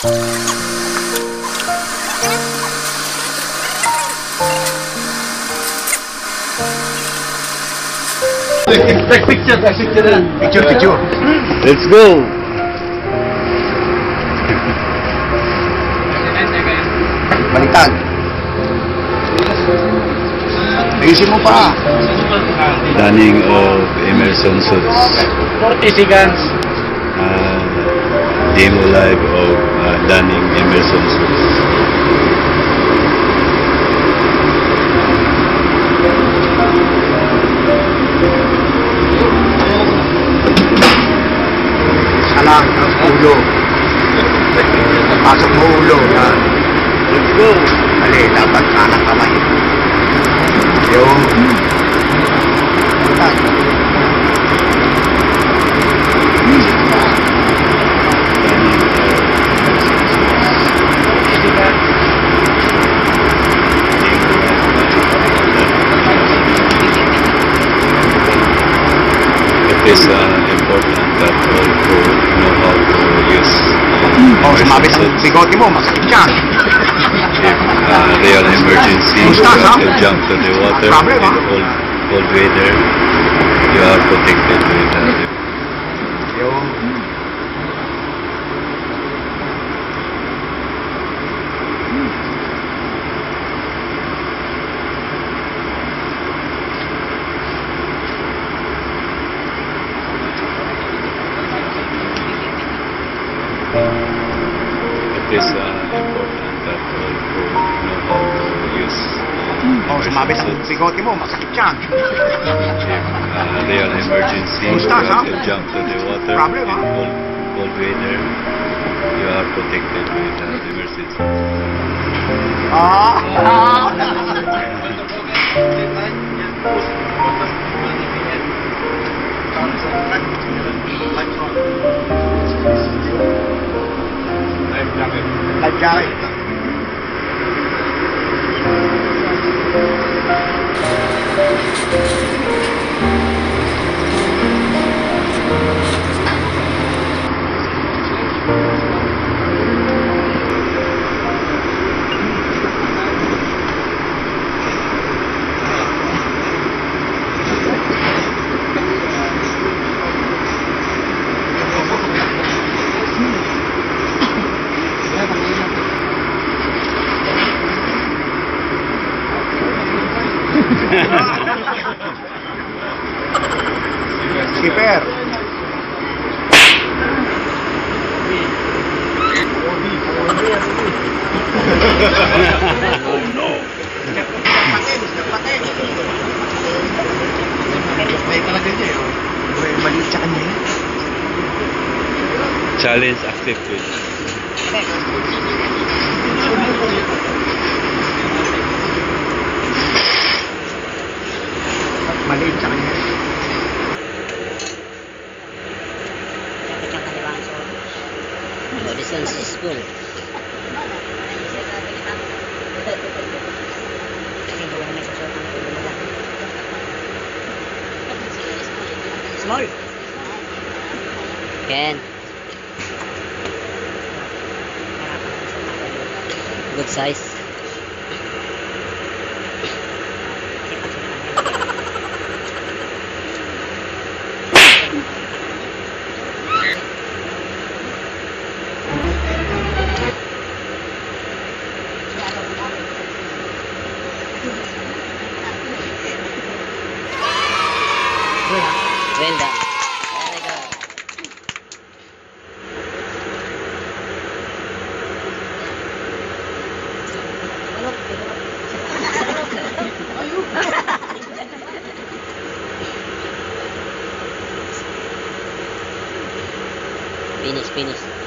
Take picture, take picture. Picture, picture. Let's go! Baliktad. Ayusin mo pa. Dunning of Emerson Suits. 40 seconds. Uh, demo live of Dunning Emerson Suits. Salang ang ulo. Pasok mo ulo. Yan. Let's go! Mali, dapat kanang kamay. Yung... is uh, important that all crew know how to use uh, Oh, Immersion Suits. bigote mo. Masakit yan. If uh, real emergency, you have to jump to the water Problem, in cold, cold weather. You are protected with uh, important that all crew know how use uh, Oh, sumabit ang Immersion Suits. bigote mo. Masakit yan. If uh, real emergency, you have to jump to the water Problem, in huh? cold, cold weather. You are protected with uh, the Immersion Suits. Ah! Life Skipper. oh no. Challenge accepted. One's is full. Small. Good size. Well done. Very good. Finish, finish.